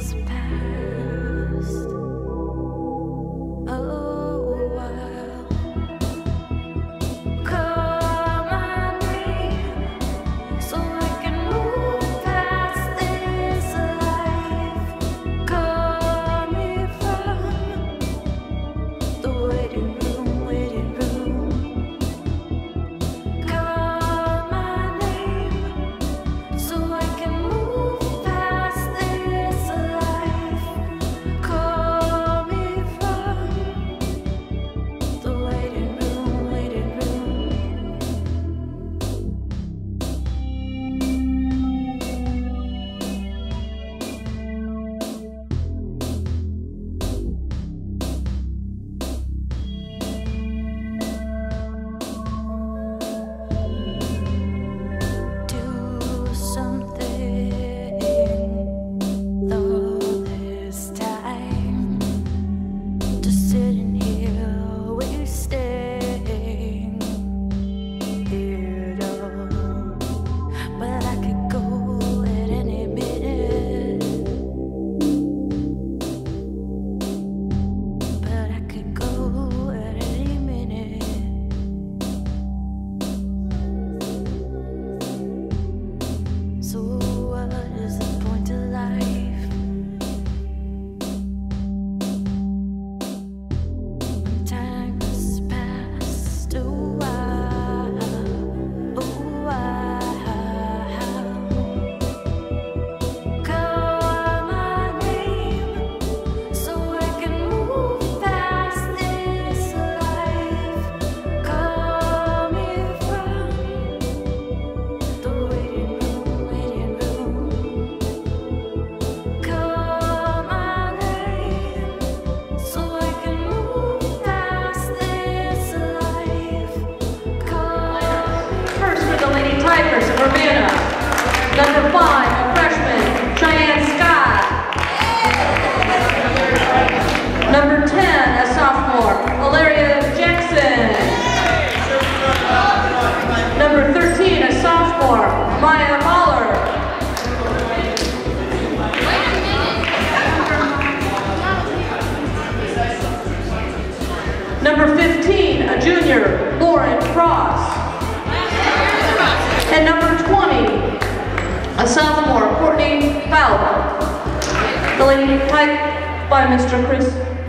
whisper. Montana. Number five, a freshman, Cheyenne Scott. Number 10, a sophomore, Valeria Jackson. Number 13, a sophomore, Maya Mahler. Number 15, a junior, Lauren Cross. And number 20, a sophomore, Courtney Fowler. The lady piped by Mr. Chris.